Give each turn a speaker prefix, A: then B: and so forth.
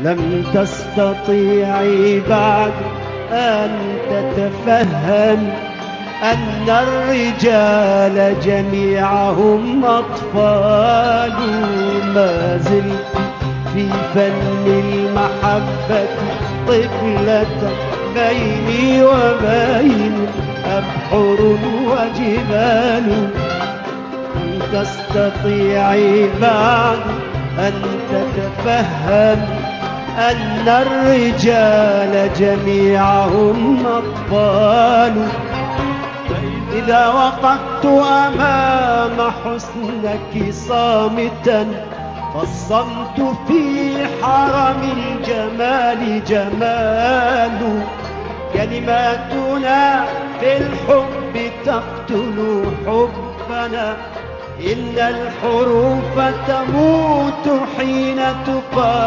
A: لم تستطيعي بعد أن تتفهم أن الرجال جميعهم أطفال ما زلت في فن المحبة طفلة بيني وبين أبحر وجبال. لم تستطيعي بعد أن تتفهم أن الرجال جميعهم أطفال إذا وقفت أمام حسنك صامتا فالصمت في حرم الجمال جمال. كلماتنا في الحب تقتل حبنا. إن الحروف تموت حين تقال.